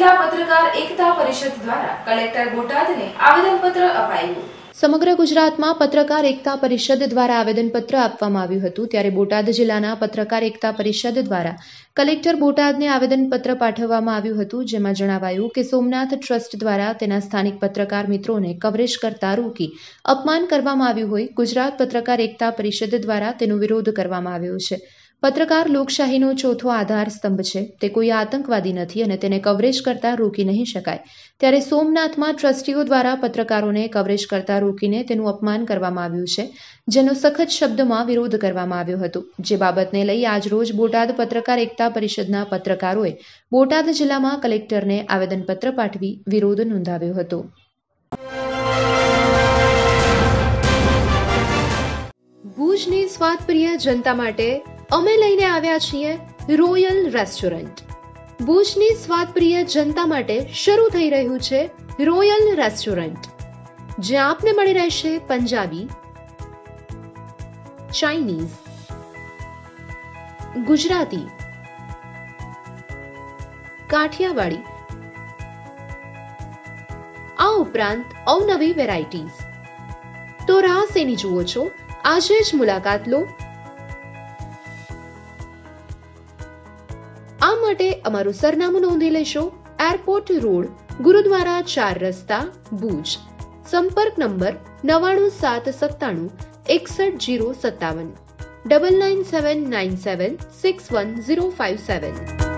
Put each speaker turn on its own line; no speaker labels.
જિલ્લા પત્રકાર એકતા પરિષદ દ્વારા કલેક્ટર બોટાદને આવેદનપત્ર અપાયું.
સમગ્ર ગુજરાતમાં પત્રકાર એકતા પરિષદ દ્વારા આવેદનપત્ર આપવામાં આવ્યું હતું. ત્યારે બોટાદ જિલ્લાના પત્રકાર એકતા પરિષદ દ્વારા કલેક્ટર બોટાદને આવેદનપત્ર પાઠવવામાં આવ્યું હતું, જેમાં જણાવાયું કે સોમનાથ ટ્રસ્ટ દ્વારા તેના સ્થાનિક પત્રકાર મિત્રોને કવરેજ કરતા રોકી અપમાન કરવામાં આવ્યું હોય, ગુજરાત પત્રકાર એકતા પરિષદ દ્વારા તેનો વિરોધ કરવામાં આવ્યો છે. પત્રકાર લોકશાહીનો ચોથો આધાર સ્તંભ છે. તે કોઈ આતંકવાદી નથી અને તેને કવરેજ કરતા રોકી નહીં શકાય. ત્યારે સોમનાથમાં ટ્રસ્ટીઓ દ્વારા પત્રકારોને કવરેજ કરતા રોકીને તેનું અપમાન કરવામાં આવ્યું છે, જેનો સખત શબ્દમાં વિરોધ કરવામાં આવ્યો હતો. જે બાબતને લઈ આજરોજ બોટાદ પત્રકાર એકતા પરિષદના પત્રકારોએ બોટાદ જિલ્લામાં કલેક્ટરને આવેદનપત્ર પાઠવી વિરોધ નોંધાવ્યો હતો. ભુજની સ્વાદપ્રિય જનતા માટે અમે લઈને આવ્યા છીએ રોયલ રેસ્ટોરન્ટ ભુજની સ્વાદપ્રિય જનતા માટે શરૂ થઈ રહ્યું છે રોયલ રેસ્ટોરન્ટ જ્યાં આપને મળી રહેશે પંજાબી ચાઇનીઝ ગુજરાતી, કાઠિયાવાડી. આ ઉપરાંત અવનવી વેરાયટીઝ તો રાહ શેની જુઓ છો. આજે જ મુલાકાત લો. માટે અમારું સરનામું નોંધી લેશો એરપોર્ટ રોડ ગુરુદ્વારા ચાર રસ્તા ભુજ સંપર્ક નંબર નવાણું સાત સત્તાણું એકસઠ જીરો સત્તાવન double nine seven nine seven six one zero five seven